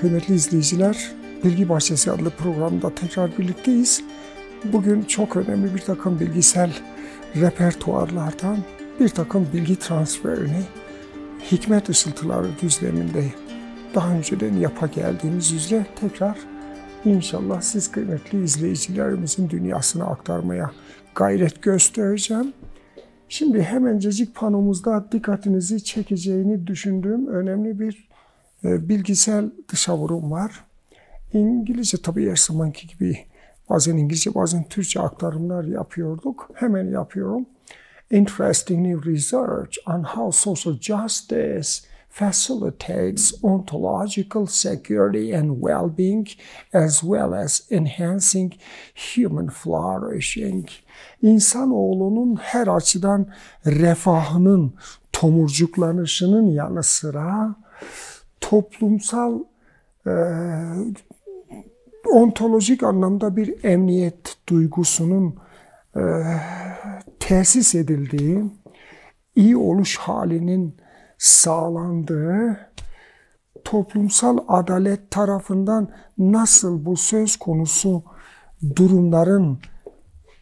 Kıymetli izleyiciler, Bilgi Bahçesi adlı programda tekrar birlikteyiz. Bugün çok önemli bir takım bilgisel repertuarlardan bir takım bilgi transferini hikmet ışıltıları düzleminde daha önceden yapa geldiğimiz üzere tekrar inşallah siz kıymetli izleyicilerimizin dünyasına aktarmaya gayret göstereceğim. Şimdi hemencecik panomuzda dikkatinizi çekeceğini düşündüğüm önemli bir e, bilgisel dışavurum var. İngilizce tabii her zamanki gibi bazen İngilizce bazen Türkçe aktarımlar yapıyorduk. Hemen yapıyorum. Interesting new research on how social justice facilitates ontological security and well-being as well as enhancing human flourishing. İnsanoğlunun her açıdan refahının tomurcuklanışının yanı sıra toplumsal e, ontolojik anlamda bir emniyet duygusunun e, tesis edildiği, iyi oluş halinin sağlandığı, toplumsal adalet tarafından nasıl bu söz konusu durumların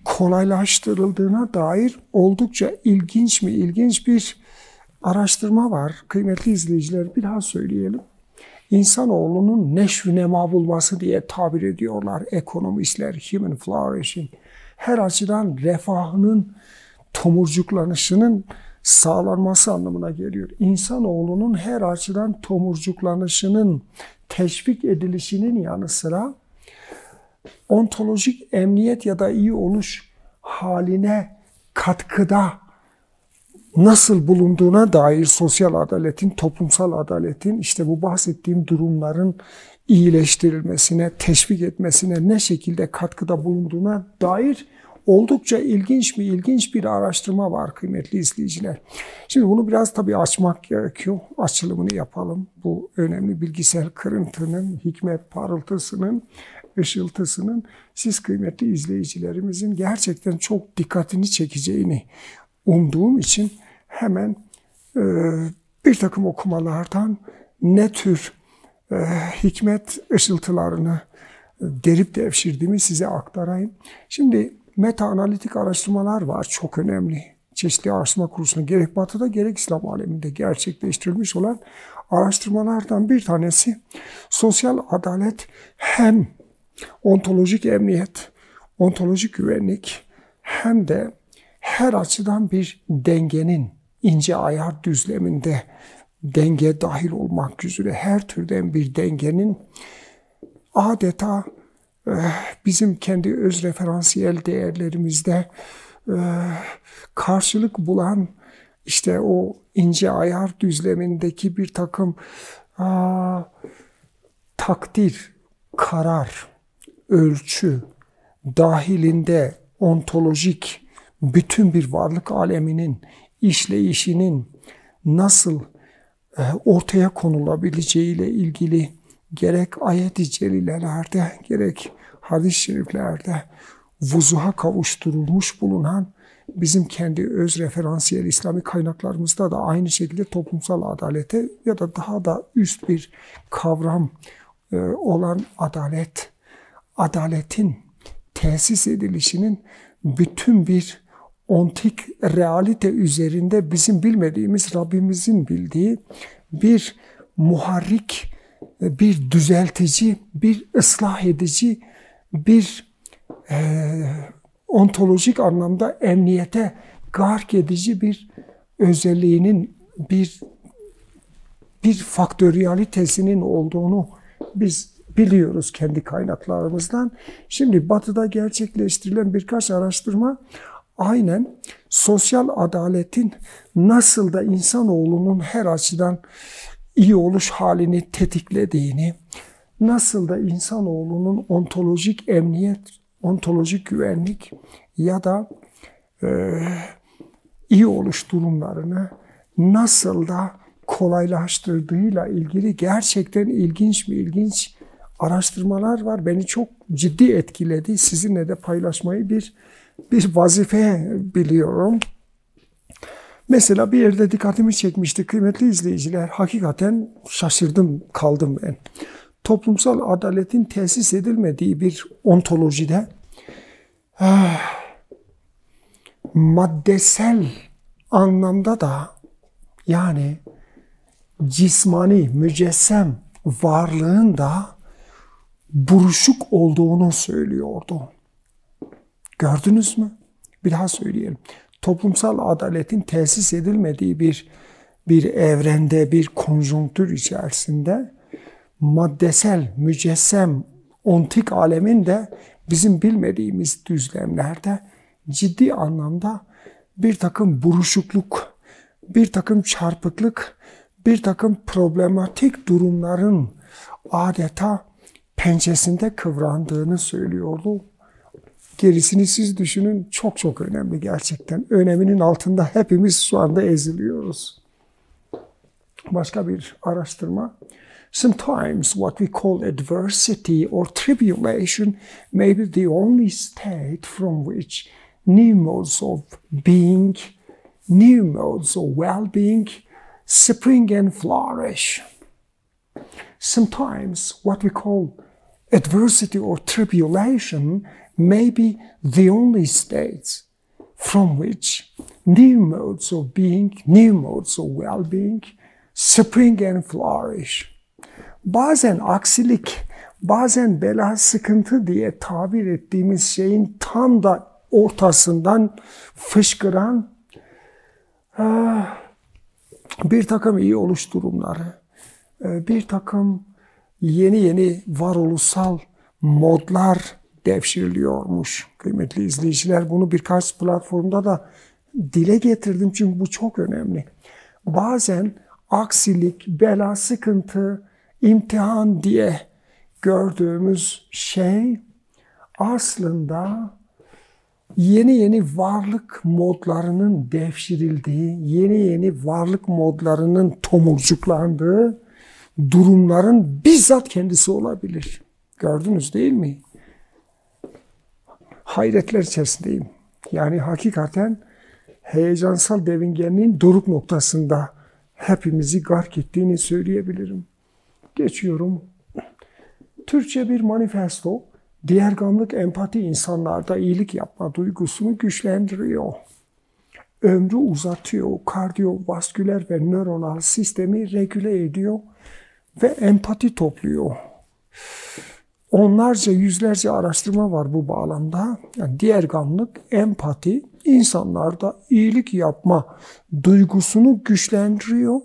kolaylaştırıldığına dair oldukça ilginç mi ilginç bir araştırma var. Kıymetli izleyiciler bir daha söyleyelim. İnsanoğlunun neşv nema bulması diye tabir ediyorlar ekonomistler, human flourishing. Her açıdan refahının tomurcuklanışının sağlanması anlamına geliyor. İnsanoğlunun her açıdan tomurcuklanışının teşvik edilişinin yanı sıra ontolojik emniyet ya da iyi oluş haline katkıda nasıl bulunduğuna dair sosyal adaletin, toplumsal adaletin işte bu bahsettiğim durumların iyileştirilmesine, teşvik etmesine ne şekilde katkıda bulunduğuna dair oldukça ilginç mi ilginç bir araştırma var kıymetli izleyiciler. Şimdi bunu biraz tabii açmak gerekiyor. Açılımını yapalım. Bu önemli bilgisel kırıntının, hikmet parıltısının, ışıltısının siz kıymetli izleyicilerimizin gerçekten çok dikkatini çekeceğini umduğum için hemen e, bir takım okumalardan ne tür e, hikmet ışıltılarını e, derip devşirdiğimi size aktarayım. Şimdi meta analitik araştırmalar var çok önemli. Çeşitli araştırma kuruluşunda gerek batıda gerek İslam aleminde gerçekleştirilmiş olan araştırmalardan bir tanesi sosyal adalet hem ontolojik emniyet, ontolojik güvenlik hem de her açıdan bir dengenin ince ayar düzleminde denge dahil olmak üzere her türden bir dengenin adeta bizim kendi öz referansiyel değerlerimizde karşılık bulan işte o ince ayar düzlemindeki bir takım takdir, karar, ölçü dahilinde ontolojik bütün bir varlık aleminin işleyişinin nasıl ortaya konulabileceğiyle ilgili gerek ayet-i celilelerde gerek hadis-i şeriflerde vuzuha kavuşturulmuş bulunan bizim kendi öz referansiyel İslami kaynaklarımızda da aynı şekilde toplumsal adalete ya da daha da üst bir kavram e, olan adalet, adaletin tesis edilişinin bütün bir ontik realite üzerinde bizim bilmediğimiz Rabbimizin bildiği bir muharrik, bir düzeltici, bir ıslah edici, bir e, ontolojik anlamda emniyete gark edici bir özelliğinin, bir bir faktöriyalitesinin olduğunu biz biliyoruz kendi kaynaklarımızdan. Şimdi batıda gerçekleştirilen birkaç araştırma aynen sosyal adaletin nasıl da insanoğlunun her açıdan iyi oluş halini tetiklediğini, nasıl da insanoğlunun ontolojik emniyet, ontolojik güvenlik ya da e, iyi oluş durumlarını nasıl da kolaylaştırdığıyla ilgili gerçekten ilginç mi ilginç araştırmalar var. Beni çok ciddi etkiledi. Sizinle de paylaşmayı bir bir vazife biliyorum. Mesela bir yerde dikkatimi çekmişti kıymetli izleyiciler. Hakikaten şaşırdım, kaldım ben. toplumsal adaletin tesis edilmediği bir ontolojide ah, maddesel anlamda da yani cismani, mücessem varlığın da buruşuk olduğunu söylüyordu. Gördünüz mü? Bir daha söyleyelim. Toplumsal adaletin tesis edilmediği bir bir evrende, bir konjonktür içerisinde maddesel, mücessem, ontik alemin de bizim bilmediğimiz düzlemlerde ciddi anlamda bir takım buruşukluk, bir takım çarpıklık, bir takım problematik durumların adeta pençesinde kıvrandığını söylüyordu. Gerisini siz düşünün çok çok önemli gerçekten. Öneminin altında hepimiz şu anda eziliyoruz. Başka bir araştırma. Sometimes what we call adversity or tribulation may be the only state from which new modes of being, new modes of well-being spring and flourish. Sometimes what we call adversity or tribulation may be the only states from which new modes of being, new modes of well-being spring and flourish. Bazen aksilik, bazen bela sıkıntı diye tabir ettiğimiz şeyin tam da ortasından fışkıran ah, bir takım iyi oluş durumları, e, bir takım yeni yeni varoluşsal modlar devşiriliyormuş. Kıymetli izleyiciler bunu birkaç platformda da dile getirdim çünkü bu çok önemli. Bazen aksilik, bela, sıkıntı, imtihan diye gördüğümüz şey aslında yeni yeni varlık modlarının devşirildiği, yeni yeni varlık modlarının tomurcuklandığı durumların bizzat kendisi olabilir. Gördünüz değil mi? Hayretler içerisindeyim. Yani hakikaten heyecansal devingenliğin doruk noktasında hepimizi gark ettiğini söyleyebilirim. Geçiyorum. Türkçe bir manifesto Diğergamlık empati insanlarda iyilik yapma duygusunu güçlendiriyor. Ömrü uzatıyor, kardiyovasküler ve nöronal sistemi regüle ediyor ve empati topluyor. Onlarca, yüzlerce araştırma var bu bağlamda. Yani diğer gamlık, empati insanlarda iyilik yapma duygusunu güçlendiriyor.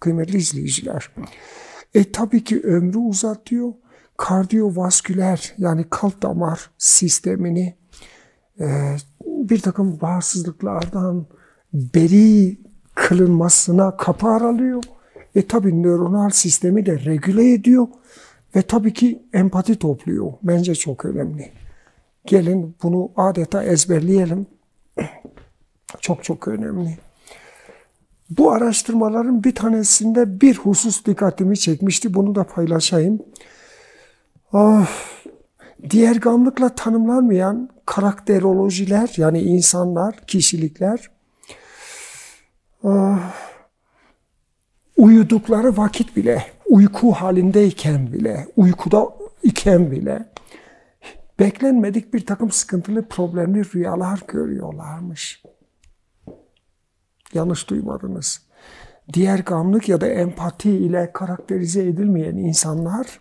Kıymetli izleyiciler. E tabii ki ömrü uzatıyor kardiyovasküler yani kalp damar sistemini e, bir takım bağımsızlıklardan beri kılınmasına kapı aralıyor. Ve tabi nöronal sistemi de regüle ediyor. Ve tabii ki empati topluyor. Bence çok önemli. Gelin bunu adeta ezberleyelim. Çok çok önemli. Bu araştırmaların bir tanesinde bir husus dikkatimi çekmişti. Bunu da paylaşayım. Oh, diğer gamlıkla tanımlanmayan karakterolojiler yani insanlar, kişilikler oh, uyudukları vakit bile, uyku halindeyken bile, uykuda iken bile beklenmedik bir takım sıkıntılı, problemli rüyalar görüyorlarmış. Yanlış duymadınız. Diğer gamlık ya da empati ile karakterize edilmeyen insanlar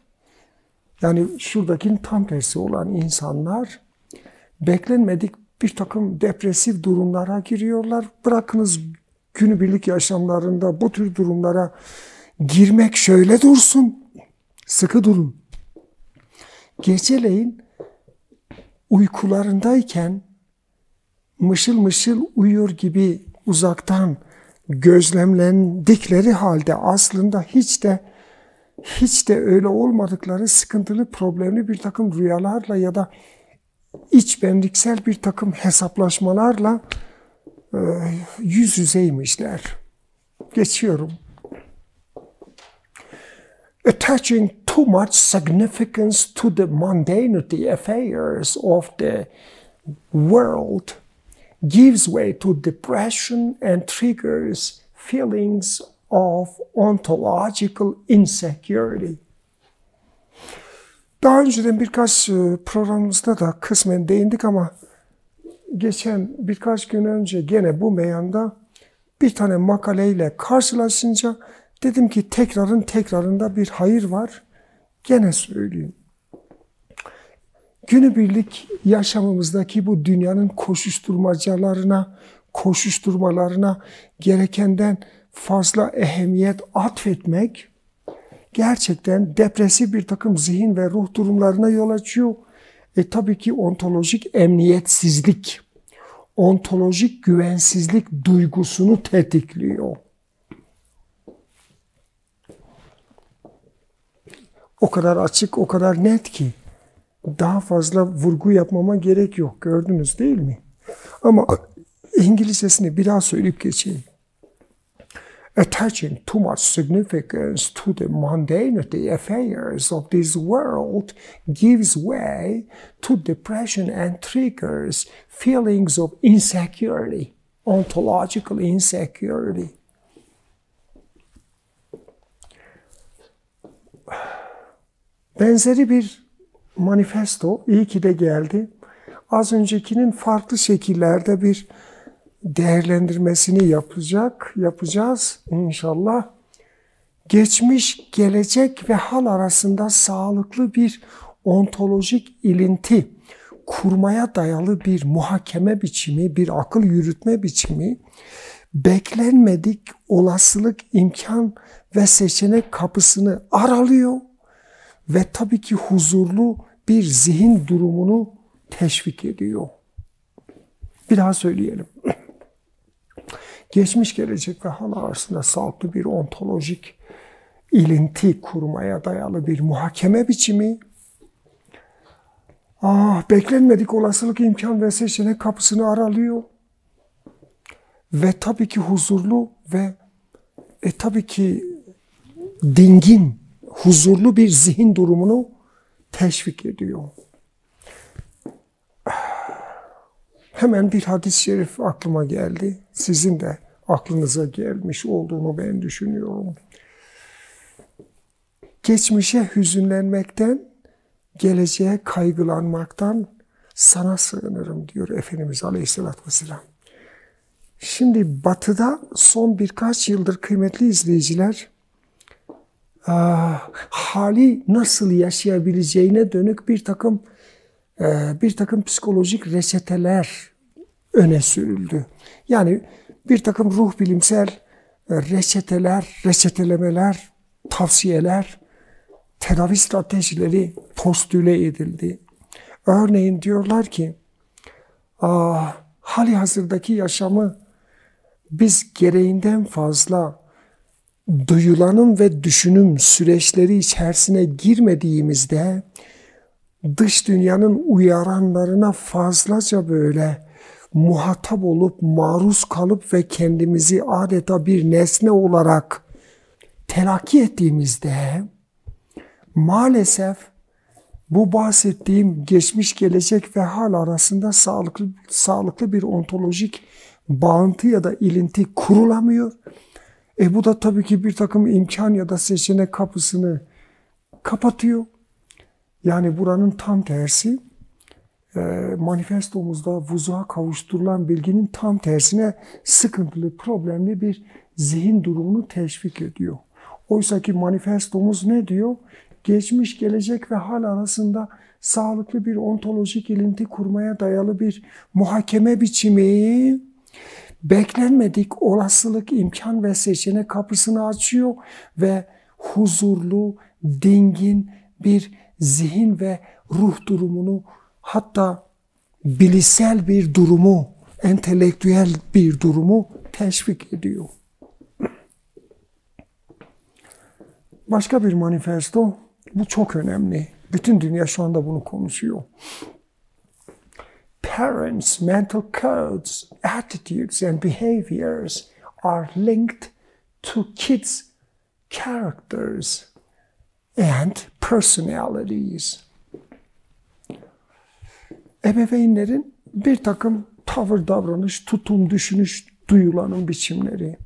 yani şuradakinin tam tersi olan insanlar beklenmedik bir takım depresif durumlara giriyorlar. Bırakınız günübirlik yaşamlarında bu tür durumlara girmek şöyle dursun. Sıkı durun. Geceleyin uykularındayken mışıl mışıl uyuyor gibi uzaktan gözlemlendikleri halde aslında hiç de hiç de öyle olmadıkları sıkıntılı, problemli bir takım rüyalarla ya da iç benliksel bir takım hesaplaşmalarla e, yüz yüzeymişler. Geçiyorum. Attaching too much significance to the mundanity affairs of the world gives way to depression and triggers feelings of ontological insecurity. Daha önceden birkaç programımızda da kısmen değindik ama geçen birkaç gün önce gene bu meyanda bir tane makaleyle karşılaşınca dedim ki tekrarın tekrarında bir hayır var. Gene söyleyeyim. Günübirlik yaşamımızdaki bu dünyanın koşuşturmacalarına, koşuşturmalarına gerekenden fazla ehemmiyet atfetmek gerçekten depresif bir takım zihin ve ruh durumlarına yol açıyor. E tabii ki ontolojik emniyetsizlik, ontolojik güvensizlik duygusunu tetikliyor. O kadar açık, o kadar net ki daha fazla vurgu yapmama gerek yok. Gördünüz değil mi? Ama İngilizcesini bir daha söyleyip geçeyim. Attaching too much significance to the mundanity affairs of this world gives way to depression and triggers feelings of insecurity, ontological insecurity. Benzeri bir manifesto iyi ki de geldi. Az öncekinin farklı şekillerde bir değerlendirmesini yapacak, yapacağız inşallah. Geçmiş, gelecek ve hal arasında sağlıklı bir ontolojik ilinti kurmaya dayalı bir muhakeme biçimi, bir akıl yürütme biçimi, beklenmedik olasılık, imkan ve seçenek kapısını aralıyor ve tabii ki huzurlu bir zihin durumunu teşvik ediyor. Bir daha söyleyelim. Geçmiş, gelecek ve hal arasında sağlıklı bir ontolojik ilinti kurmaya dayalı bir muhakeme biçimi, ah, beklenmedik olasılık, imkan ve seçenek kapısını aralıyor. Ve tabii ki huzurlu ve e, tabii ki dingin, huzurlu bir zihin durumunu teşvik ediyor. Hemen bir hadis-i şerif aklıma geldi. Sizin de aklınıza gelmiş olduğunu ben düşünüyorum. Geçmişe hüzünlenmekten, geleceğe kaygılanmaktan sana sığınırım diyor Efendimiz Aleyhisselatü Vesselam. Şimdi batıda son birkaç yıldır kıymetli izleyiciler hali nasıl yaşayabileceğine dönük bir takım bir takım psikolojik reçeteler öne sürüldü. Yani bir takım ruh bilimsel reçeteler, reçetelemeler, tavsiyeler, tedavi stratejileri postüle edildi. Örneğin diyorlar ki, hali hazırdaki yaşamı biz gereğinden fazla duyulanım ve düşünüm süreçleri içerisine girmediğimizde dış dünyanın uyaranlarına fazlaca böyle muhatap olup maruz kalıp ve kendimizi adeta bir nesne olarak telakki ettiğimizde maalesef bu bahsettiğim geçmiş, gelecek ve hal arasında sağlıklı sağlıklı bir ontolojik bağıntı ya da ilinti kurulamıyor. E bu da tabii ki bir takım imkan ya da seçenek kapısını kapatıyor. Yani buranın tam tersi e, manifestomuzda vuzuğa kavuşturulan bilginin tam tersine sıkıntılı, problemli bir zihin durumunu teşvik ediyor. Oysa ki manifestomuz ne diyor? Geçmiş, gelecek ve hal arasında sağlıklı bir ontolojik ilinti kurmaya dayalı bir muhakeme biçimi beklenmedik olasılık, imkan ve seçenek kapısını açıyor ve huzurlu, dingin bir zihin ve ruh durumunu hatta bilişsel bir durumu, entelektüel bir durumu teşvik ediyor. Başka bir manifesto, bu çok önemli. Bütün dünya şu anda bunu konuşuyor. Parents' mental codes, attitudes and behaviors are linked to kids' characters and personalities. Ebeveynlerin bir takım tavır, davranış, tutum, düşünüş, duyulanın biçimleri,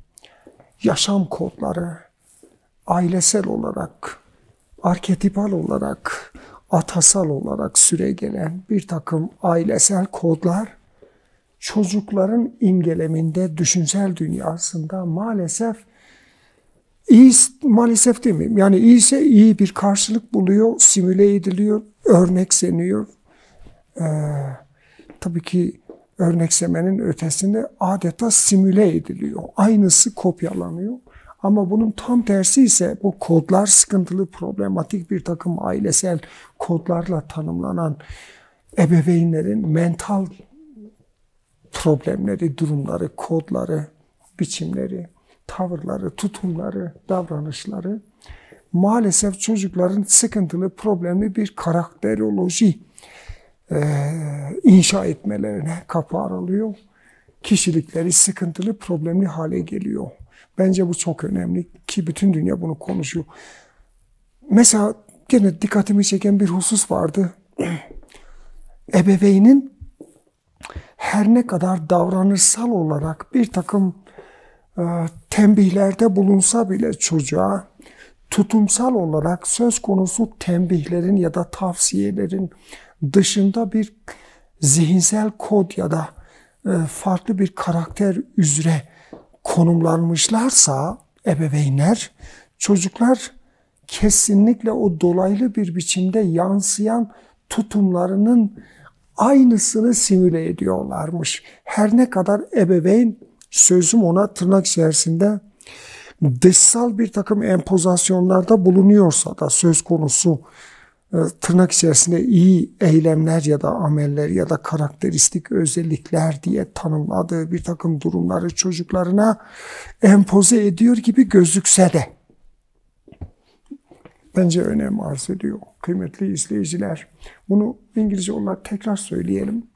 yaşam kodları, ailesel olarak arketipal olarak, atasal olarak süre gelen bir takım ailesel kodlar çocukların imgeleminde, düşünsel dünyasında maalesef iyi, maalesef demeyeyim, yani iyiyse iyi bir karşılık buluyor, simüle ediliyor, örnekseniyor. Ee, tabii ki örneksemenin ötesinde adeta simüle ediliyor. Aynısı kopyalanıyor. Ama bunun tam tersi ise bu kodlar sıkıntılı, problematik bir takım ailesel kodlarla tanımlanan ebeveynlerin mental problemleri, durumları, kodları, biçimleri, tavırları, tutumları, davranışları maalesef çocukların sıkıntılı, problemli bir karakteroloji e, inşa etmelerine kapı aralıyor. Kişilikleri sıkıntılı, problemli hale geliyor. Bence bu çok önemli ki bütün dünya bunu konuşuyor. Mesela gene dikkatimi çeken bir husus vardı. Ebeveynin her ne kadar davranışsal olarak bir takım e, tembihlerde bulunsa bile çocuğa tutumsal olarak söz konusu tembihlerin ya da tavsiyelerin dışında bir zihinsel kod ya da e, farklı bir karakter üzere konumlanmışlarsa ebeveynler, çocuklar kesinlikle o dolaylı bir biçimde yansıyan tutumlarının aynısını simüle ediyorlarmış. Her ne kadar ebeveyn sözüm ona tırnak içerisinde dışsal bir takım empozasyonlarda bulunuyorsa da söz konusu tırnak içerisinde iyi eylemler ya da ameller ya da karakteristik özellikler diye tanımladığı bir takım durumları çocuklarına empoze ediyor gibi gözükse de bence önem arz ediyor kıymetli izleyiciler. Bunu İngilizce olarak tekrar söyleyelim.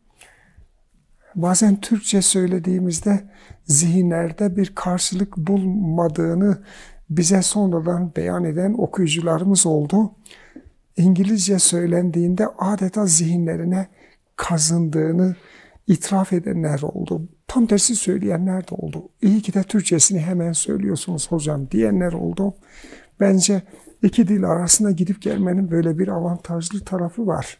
Bazen Türkçe söylediğimizde zihinlerde bir karşılık bulmadığını bize sonradan beyan eden okuyucularımız oldu. İngilizce söylendiğinde adeta zihinlerine kazındığını itiraf edenler oldu. Tam tersi söyleyenler de oldu. İyi ki de Türkçesini hemen söylüyorsunuz hocam diyenler oldu. Bence iki dil arasında gidip gelmenin böyle bir avantajlı tarafı var.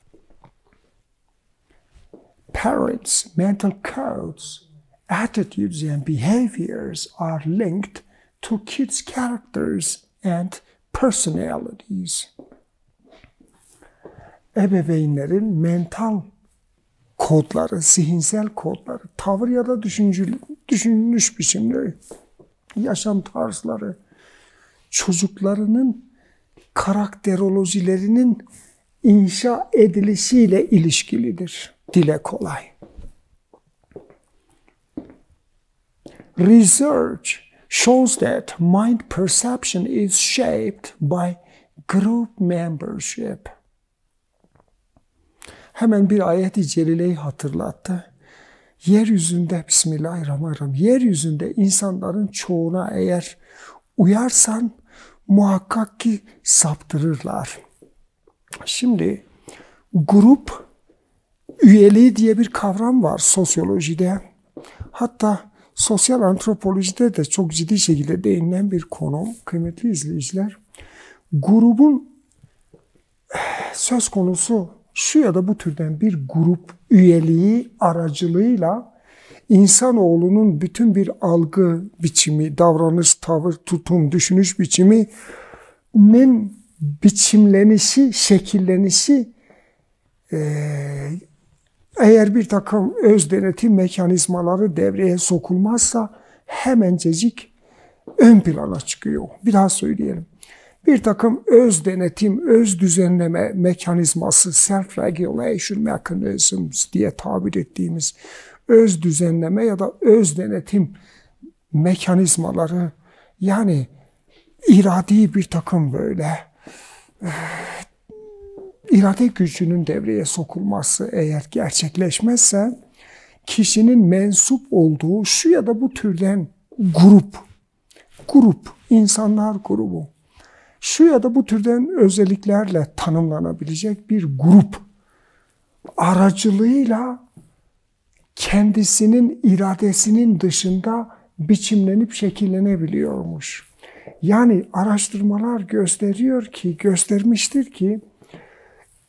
Parents' mental codes, attitudes and behaviors are linked to kids' characters and personalities ebeveynlerin mental kodları, zihinsel kodları, tavır ya da düşüncü, düşünülüş biçimleri, yaşam tarzları, çocuklarının karakterolojilerinin inşa edilişiyle ilişkilidir. Dile kolay. Research shows that mind perception is shaped by group membership hemen bir ayet-i celileyi hatırlattı. Yeryüzünde, Bismillahirrahmanirrahim, yeryüzünde insanların çoğuna eğer uyarsan muhakkak ki saptırırlar. Şimdi grup üyeliği diye bir kavram var sosyolojide. Hatta sosyal antropolojide de çok ciddi şekilde değinilen bir konu kıymetli izleyiciler. Grubun söz konusu şu ya da bu türden bir grup üyeliği aracılığıyla insanoğlunun bütün bir algı biçimi, davranış, tavır, tutum, düşünüş biçiminin biçimlenişi, şekillenişi eğer bir takım öz denetim mekanizmaları devreye sokulmazsa hemencecik ön plana çıkıyor. Bir daha söyleyelim bir takım öz denetim, öz düzenleme mekanizması, self-regulation mechanisms diye tabir ettiğimiz öz düzenleme ya da öz denetim mekanizmaları yani iradi bir takım böyle eh, irade gücünün devreye sokulması eğer gerçekleşmezse kişinin mensup olduğu şu ya da bu türden grup, grup, insanlar grubu şu ya da bu türden özelliklerle tanımlanabilecek bir grup aracılığıyla kendisinin iradesinin dışında biçimlenip şekillenebiliyormuş. Yani araştırmalar gösteriyor ki, göstermiştir ki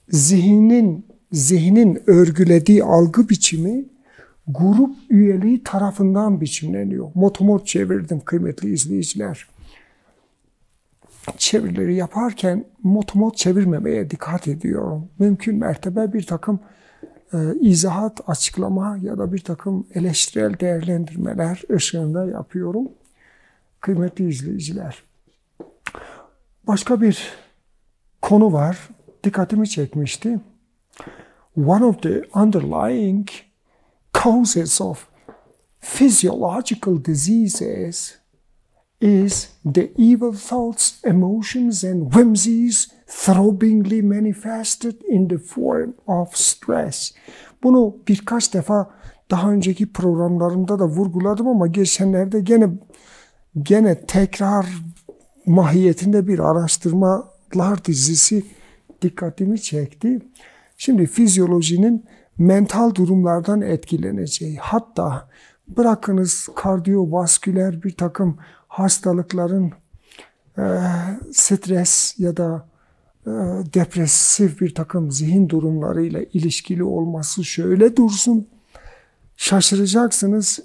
zihnin zihnin örgülediği algı biçimi grup üyeliği tarafından biçimleniyor. Motomot çevirdim kıymetli izleyiciler. Çevirileri yaparken motomot çevirmemeye dikkat ediyorum. Mümkün mertebe bir takım e, izahat, açıklama ya da bir takım eleştirel değerlendirmeler ışığında yapıyorum. Kıymetli izleyiciler. Başka bir konu var. Dikkatimi çekmişti. One of the underlying causes of physiological diseases is the evil thoughts, emotions, and whimsies throbbingly manifested in the form of stress. Bunu birkaç defa daha önceki programlarımda da vurguladım ama geçenlerde gene gene tekrar mahiyetinde bir araştırmalar dizisi dikkatimi çekti. Şimdi fizyolojinin mental durumlardan etkileneceği hatta bırakınız kardiyovasküler bir takım hastalıkların e, stres ya da e, depresif bir takım zihin durumlarıyla ilişkili olması şöyle dursun şaşıracaksınız.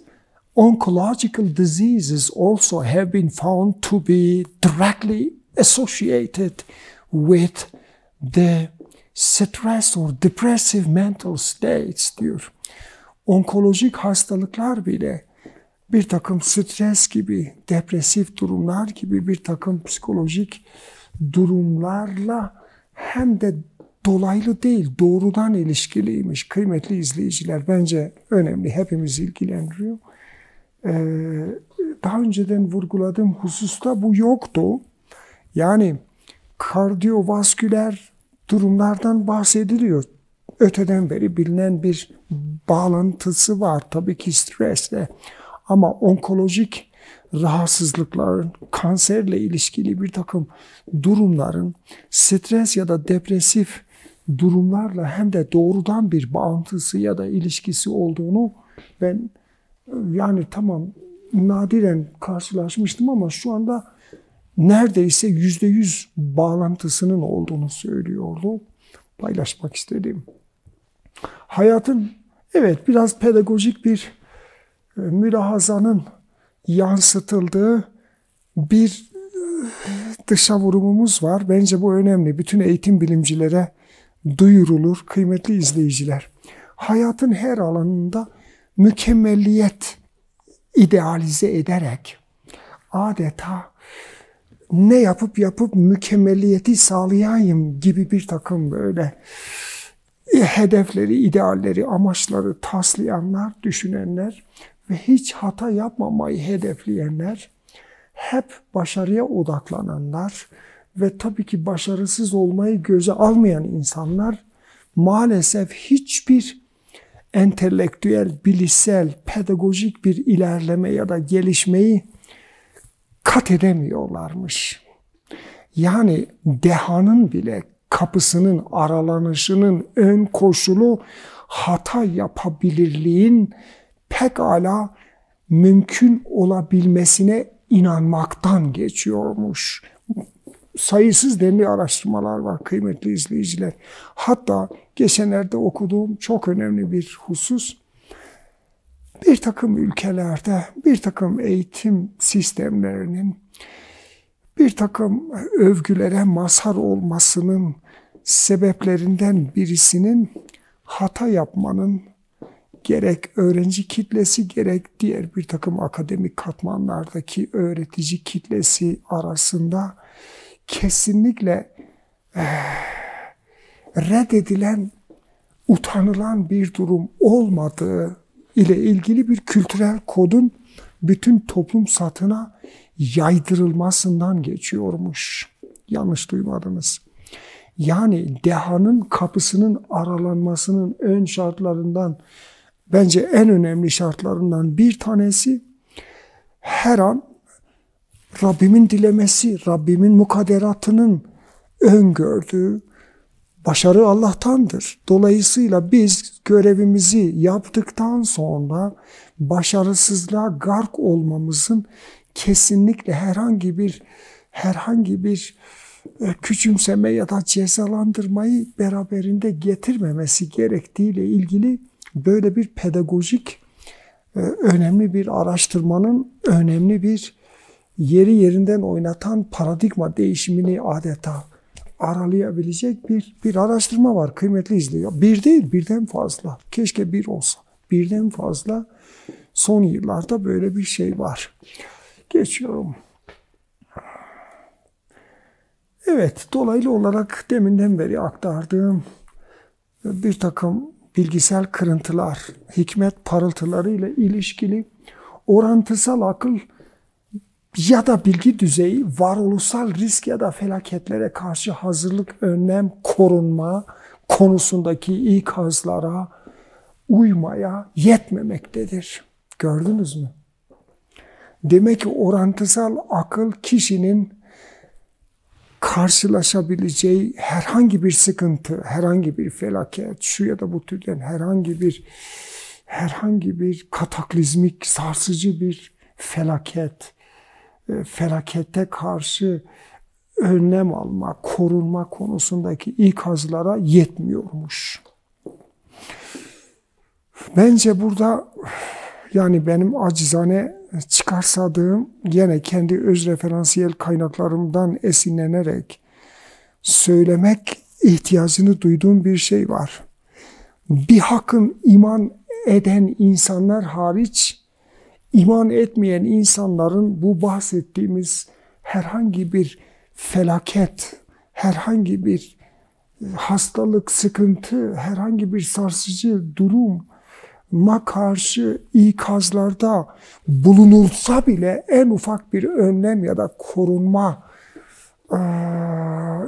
Oncological diseases also have been found to be directly associated with the stress or depressive mental states diyor. Onkolojik hastalıklar bile bir takım stres gibi, depresif durumlar gibi bir takım psikolojik durumlarla hem de dolaylı değil, doğrudan ilişkiliymiş. Kıymetli izleyiciler bence önemli, hepimiz ilgilendiriyor. Ee, daha önceden vurguladığım hususta bu yoktu. Yani kardiyovasküler durumlardan bahsediliyor. Öteden beri bilinen bir bağlantısı var tabii ki stresle. Ama onkolojik rahatsızlıkların, kanserle ilişkili bir takım durumların stres ya da depresif durumlarla hem de doğrudan bir bağıntısı ya da ilişkisi olduğunu ben yani tamam nadiren karşılaşmıştım ama şu anda neredeyse yüzde yüz bağlantısının olduğunu söylüyordu. Paylaşmak istedim. Hayatın evet biraz pedagojik bir mülahazanın yansıtıldığı bir e, dışa vurumumuz var. Bence bu önemli. Bütün eğitim bilimcilere duyurulur kıymetli izleyiciler. Hayatın her alanında mükemmelliyet idealize ederek adeta ne yapıp yapıp mükemmelliyeti sağlayayım gibi bir takım böyle hedefleri, idealleri, amaçları taslayanlar, düşünenler ve hiç hata yapmamayı hedefleyenler, hep başarıya odaklananlar ve tabii ki başarısız olmayı göze almayan insanlar maalesef hiçbir entelektüel, bilişsel, pedagojik bir ilerleme ya da gelişmeyi kat edemiyorlarmış. Yani dehanın bile kapısının aralanışının ön koşulu hata yapabilirliğin pekala mümkün olabilmesine inanmaktan geçiyormuş. Sayısız denli araştırmalar var kıymetli izleyiciler. Hatta geçenlerde okuduğum çok önemli bir husus bir takım ülkelerde bir takım eğitim sistemlerinin bir takım övgülere mazhar olmasının sebeplerinden birisinin hata yapmanın gerek öğrenci kitlesi gerek diğer bir takım akademik katmanlardaki öğretici kitlesi arasında kesinlikle eh, reddedilen, utanılan bir durum olmadığı ile ilgili bir kültürel kodun bütün toplum satına yaydırılmasından geçiyormuş. Yanlış duymadınız. Yani dehanın kapısının aralanmasının ön şartlarından bence en önemli şartlarından bir tanesi her an Rabbimin dilemesi, Rabbimin mukadderatının öngördüğü, Başarı Allah'tandır. Dolayısıyla biz görevimizi yaptıktan sonra başarısızlığa gark olmamızın kesinlikle herhangi bir herhangi bir e, küçümseme ya da cezalandırmayı beraberinde getirmemesi gerektiğiyle ilgili böyle bir pedagojik e, önemli bir araştırmanın önemli bir yeri yerinden oynatan paradigma değişimini adeta aralayabilecek bir bir araştırma var kıymetli izliyor. Bir değil birden fazla. Keşke bir olsa. Birden fazla son yıllarda böyle bir şey var. Geçiyorum. Evet, dolaylı olarak deminden beri aktardığım bir takım bilgisel kırıntılar, hikmet parıltıları ile ilişkili orantısal akıl ya da bilgi düzeyi varoluşsal risk ya da felaketlere karşı hazırlık, önlem, korunma konusundaki ikazlara uymaya yetmemektedir. Gördünüz mü? Demek ki orantısal akıl kişinin karşılaşabileceği herhangi bir sıkıntı, herhangi bir felaket, şu ya da bu türden herhangi bir herhangi bir kataklizmik, sarsıcı bir felaket, e, felakete karşı önlem alma, korunma konusundaki ikazlara yetmiyormuş. Bence burada yani benim acizane çıkarsadığım yine kendi öz referansiyel kaynaklarımdan esinlenerek söylemek ihtiyacını duyduğum bir şey var. Bir hakkın iman eden insanlar hariç iman etmeyen insanların bu bahsettiğimiz herhangi bir felaket, herhangi bir hastalık, sıkıntı, herhangi bir sarsıcı durum ma karşı ikazlarda bulunulsa bile en ufak bir önlem ya da korunma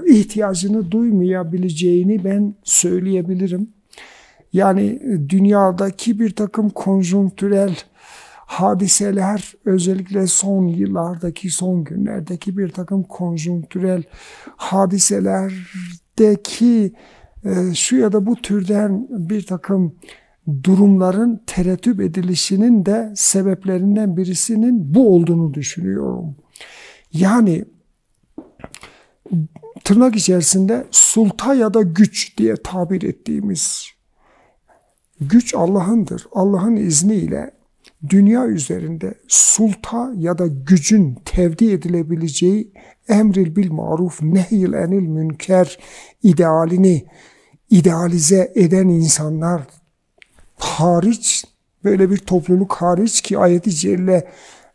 ihtiyacını duymayabileceğini ben söyleyebilirim. Yani dünyadaki bir takım konjonktürel hadiseler özellikle son yıllardaki son günlerdeki bir takım konjonktürel hadiselerdeki şu ya da bu türden bir takım durumların terettüp edilişinin de sebeplerinden birisinin bu olduğunu düşünüyorum. Yani tırnak içerisinde sulta ya da güç diye tabir ettiğimiz güç Allah'ındır. Allah'ın izniyle dünya üzerinde sulta ya da gücün tevdi edilebileceği emril bil maruf nehyil enil münker idealini idealize eden insanlar hariç böyle bir topluluk hariç ki ayeti celle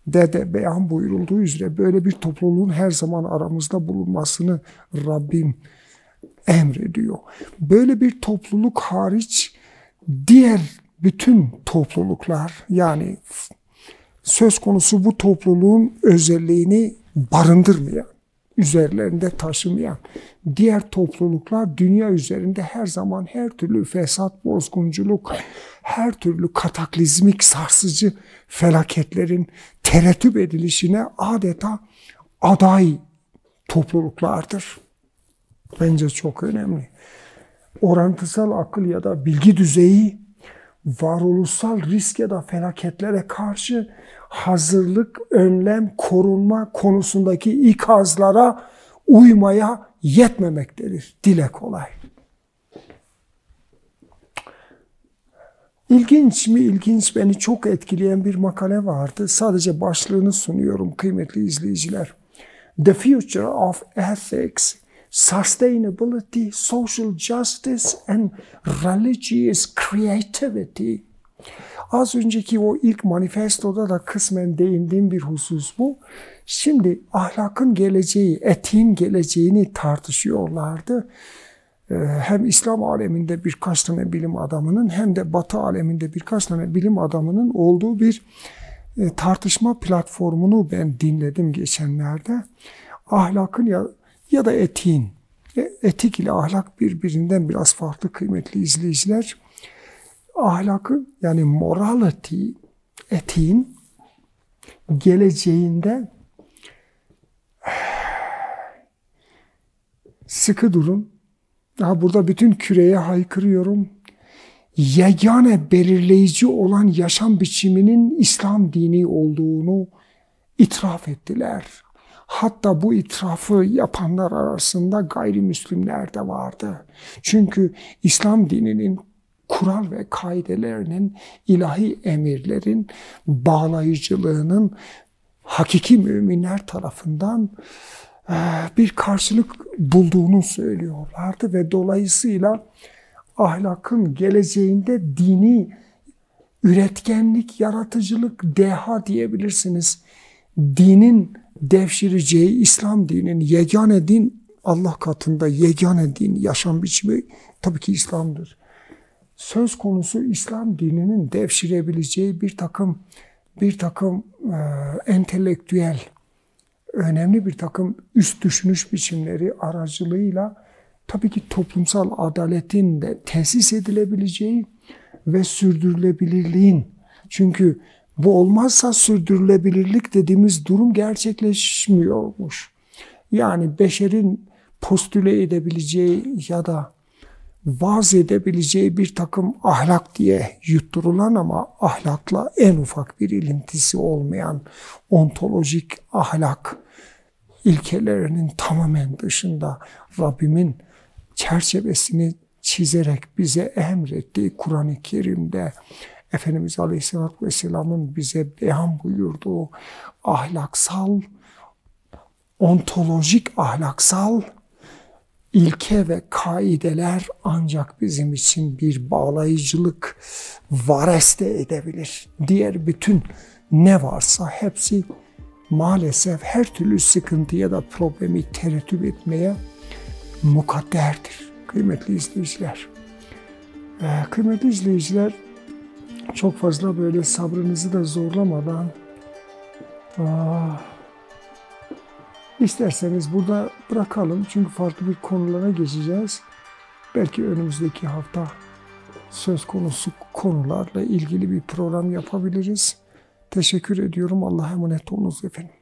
de de beyan buyurulduğu üzere böyle bir topluluğun her zaman aramızda bulunmasını Rabbim emrediyor. Böyle bir topluluk hariç diğer bütün topluluklar yani söz konusu bu topluluğun özelliğini barındırmayan, üzerlerinde taşımayan diğer topluluklar dünya üzerinde her zaman her türlü fesat, bozgunculuk, her türlü kataklizmik, sarsıcı felaketlerin terettüp edilişine adeta aday topluluklardır. Bence çok önemli. Orantısal akıl ya da bilgi düzeyi varoluşsal risk ya da felaketlere karşı hazırlık, önlem, korunma konusundaki ikazlara uymaya yetmemektedir. Dile kolay. İlginç mi ilginç beni çok etkileyen bir makale vardı. Sadece başlığını sunuyorum kıymetli izleyiciler. The Future of Ethics, Sustainability, Social Justice and Religious Creativity. Az önceki o ilk manifestoda da kısmen değindiğim bir husus bu. Şimdi ahlakın geleceği, etiğin geleceğini tartışıyorlardı. Ee, hem İslam aleminde birkaç tane bilim adamının hem de Batı aleminde birkaç tane bilim adamının olduğu bir e, tartışma platformunu ben dinledim geçenlerde. Ahlakın ya, ya da etiğin, e, etik ile ahlak birbirinden biraz farklı kıymetli izleyiciler. Ahlakın yani morality, etiğin geleceğinde sıkı durun, daha burada bütün küreye haykırıyorum. Yegane belirleyici olan yaşam biçiminin İslam dini olduğunu itiraf ettiler. Hatta bu itirafı yapanlar arasında gayrimüslimler de vardı. Çünkü İslam dininin kural ve kaidelerinin, ilahi emirlerin bağlayıcılığının hakiki müminler tarafından e, bir karşılık bulduğunu söylüyorlardı ve dolayısıyla ahlakın geleceğinde dini üretkenlik, yaratıcılık, deha diyebilirsiniz. Dinin devşireceği İslam dininin yegane din Allah katında yegane din yaşam biçimi tabii ki İslam'dır. Söz konusu İslam dininin devşirebileceği bir takım bir takım e, entelektüel önemli bir takım üst düşünüş biçimleri aracılığıyla tabii ki toplumsal adaletin de tesis edilebileceği ve sürdürülebilirliğin çünkü bu olmazsa sürdürülebilirlik dediğimiz durum gerçekleşmiyormuş. Yani beşerin postüle edebileceği ya da vaz edebileceği bir takım ahlak diye yutturulan ama ahlakla en ufak bir ilintisi olmayan ontolojik ahlak ilkelerinin tamamen dışında Rabbimin çerçevesini çizerek bize emrettiği Kur'an-ı Kerim'de Efendimiz Aleyhisselatü Vesselam'ın bize beyan buyurduğu ahlaksal, ontolojik ahlaksal ilke ve kaideler ancak bizim için bir bağlayıcılık vareste edebilir. Diğer bütün ne varsa hepsi maalesef her türlü sıkıntı ya da problemi terettüp etmeye mukadderdir. Kıymetli izleyiciler. Ee, kıymetli izleyiciler çok fazla böyle sabrınızı da zorlamadan aa, isterseniz burada bırakalım. Çünkü farklı bir konulara geçeceğiz. Belki önümüzdeki hafta söz konusu konularla ilgili bir program yapabiliriz. Teşekkür ediyorum. Allah'a emanet olunuz efendim.